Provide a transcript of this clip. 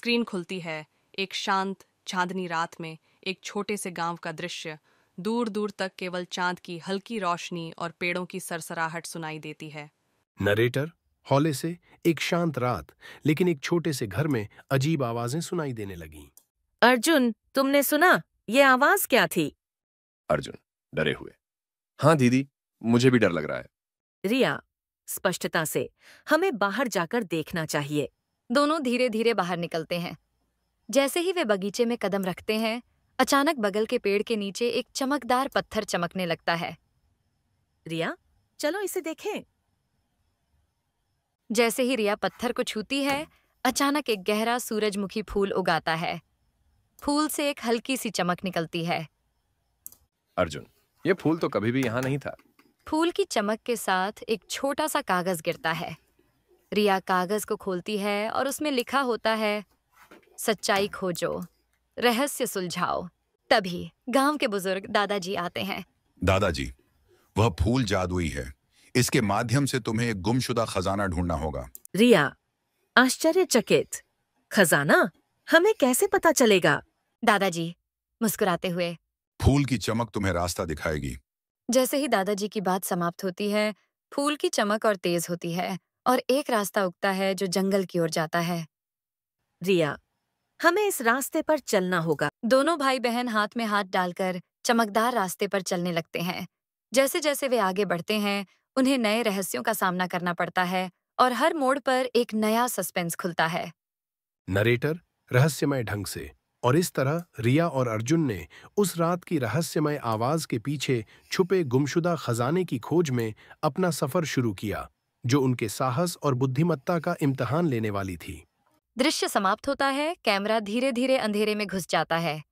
Screen खुलती है एक शांत चांदनी रात में एक छोटे से गाँव का दृश्य दूर दूर तक केवल चाँद की हल्की रोशनी और पेड़ों की सरसराहट सुनाई देती है। नरेटर हौले से एक शांत रात लेकिन एक छोटे से घर में अजीब आवाज़ें सुनाई देने लगी। अर्जुन तुमने सुना? ये आवाज़ क्या थी? अर्जुन डरे हुए। हाँ दीदी मुझे भी डर लग रहा है। रिया स्पष्टता से हमें बाहर जाकर देखना चाहिए। दोनों धीरे धीरे बाहर निकलते हैं। जैसे ही वे बगीचे में कदम रखते हैं अचानक बगल के पेड़ के नीचे एक चमकदार पत्थर चमकने लगता है। रिया चलो इसे देखें। जैसे ही रिया पत्थर को छूती है अचानक एक गहरा सूरजमुखी फूल उगाता है। फूल से एक हल्की सी चमक निकलती है। अर्जुन ये फूल तो कभी भी यहाँ नहीं था। फूल की चमक के साथ एक छोटा सा कागज़ गिरता है। रिया कागज़ को खोलती है और उसमें लिखा होता है सच्चाई खोजो रहस्य सुलझाओ। तभी गाँव के बुज़ुर्ग दादाजी आते हैं। दादाजी वह फूल जादुई है। इसके माध्यम से तुम्हें एक गुमशुदा खजाना ढूंढना होगा। रिया आश्चर्यचकित। खजाना? हमें कैसे पता चलेगा? दादाजी मुस्कुराते हुए। फूल की चमक तुम्हें रास्ता दिखाएगी। जैसे ही दादाजी की बात समाप्त होती है फूल की चमक और तेज होती है। और एक रास्ता उगता है जो जंगल की ओर जाता है। रिया हमें इस रास्ते पर चलना होगा। दोनों भाई बहन हाथ में हाथ डालकर चमकदार रास्ते पर चलने लगते हैं। जैसे जैसे वे आगे बढ़ते हैं उन्हें नए रहस्यों का सामना करना पड़ता है और हर मोड़ पर एक नया सस्पेंस खुलता है। नरेटर रहस्यमय ढंग से और इस तरह रिया और अर्जुन ने उस रात की रहस्यमय आवाज़ के पीछे छुपे गुमशुदा खजाने की खोज में अपना सफ़र शुरू किया। जो उनके साहस और बुद्धिमत्ता का इम्तहान लेने वाली थी। दृश्य समाप्त होता है, कैमरा धीरे धीरे अंधेरे में घुस जाता है।